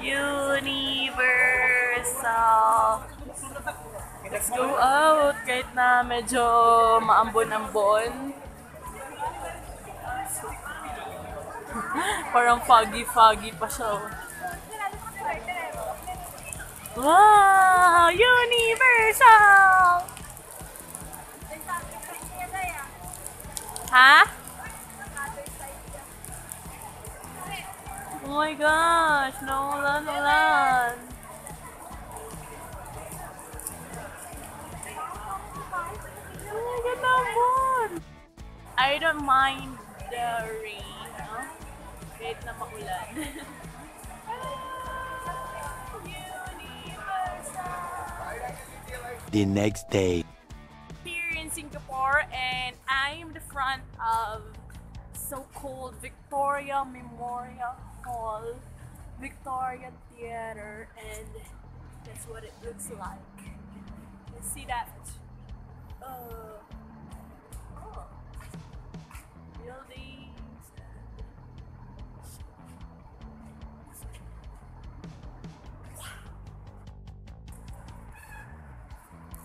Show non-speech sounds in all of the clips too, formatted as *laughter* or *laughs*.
Universal. Let's go out kahit na medyo maambon-ambon. *laughs* Parang foggy-foggy pa siya. oh. Wow! Universal! Ha? Oh my gosh! Naulan, ulan! Oh my God, naman! I don't mind the rain, no? Kahit na maulan. The next day. here in Singapore and I'm the front of so-called Victoria Memorial Hall, Victoria Theater, and that's what it looks like. You see that? Uh, oh, buildings.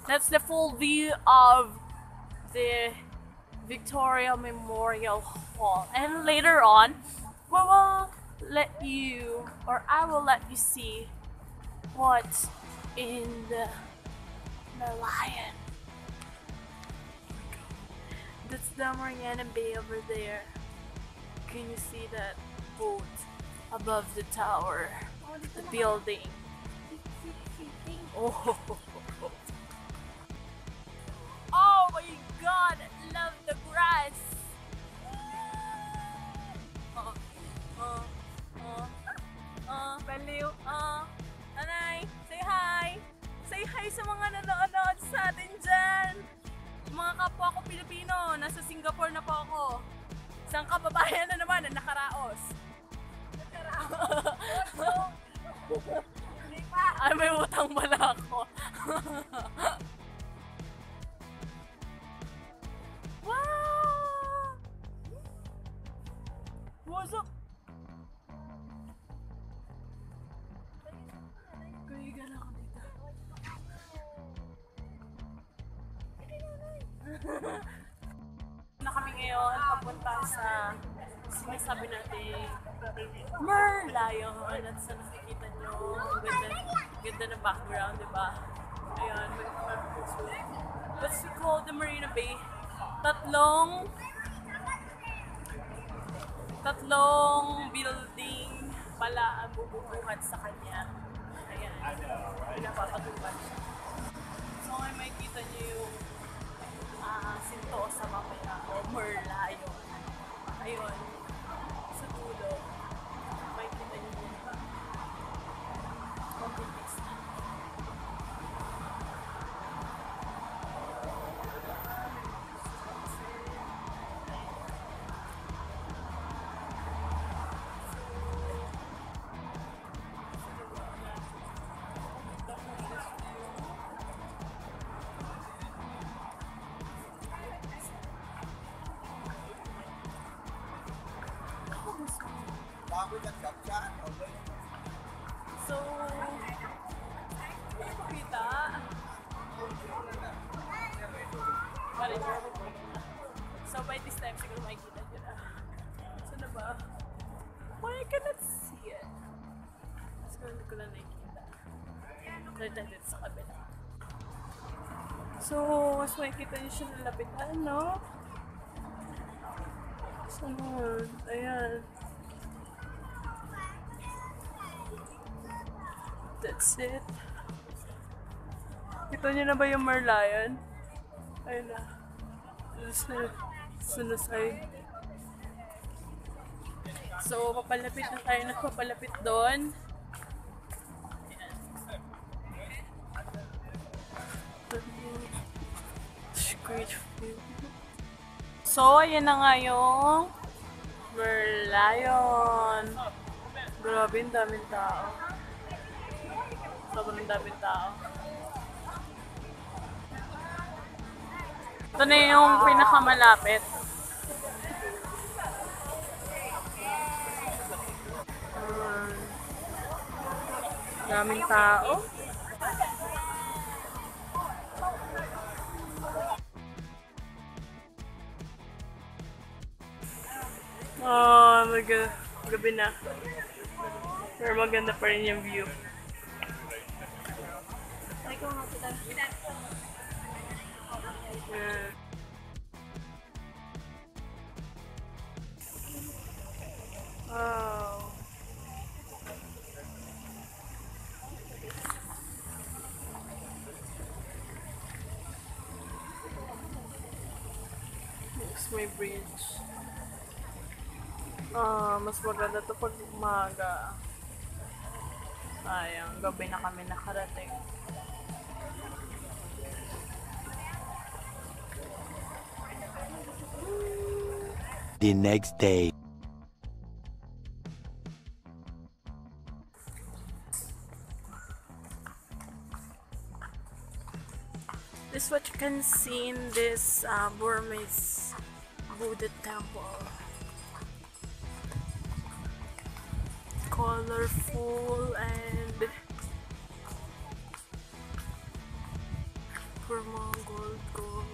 That's the full view of the Victoria Memorial Hall. And later on, we will let you, or I will let you see what's in the, the lion. That's the Mariana Bay over there. Can you see that boat above the tower? The building. Oh. Oh kapwa ko Pilipino, nasa Singapore na po ako. Isang kababayan na naman na nakaraos. Nakaraos? *laughs* Hindi pa. Ay, may utang pala ako. *laughs* *laughs* na kami ngayon papunta sa sinasabi natin Merlion at sa nakikita nyo ang ganda, ganda ng background, di ba? Ayan, may what's it called? The Marina Bay. Tatlong tatlong building pala ang bububuhat sa kanya. Ayan. Pinapapatukan siya. O merlion. Ayun. So, kita. Balik. So, by this time, siguro makikita nyo na. So, na ba? Why I cannot see it? Siguro hindi ko na nakikita. Dito sa kabila. So, mas makikita nyo siya nalapitan, no? So, ayan. That's it. Kita niyo na ba yung Merlion? Ayun na. Sa na side. So, papalapit na tayo na papalapit doon. So, ayan na nga yung Merlion. Grabe, ang daming tao. Sobrang daming tao. Ito na yung pinakamalapit. Hmm. Daming tao. Oh, mag gabi na. Pero maganda pa rin yung view. Wow. Next may bridge. Ah, mas maganda to pag umaga. Sayang, gabi na kami nakarating. The next day. This is what you can see in this uh, Burmese Buddha temple. Colorful and Burma gold gold.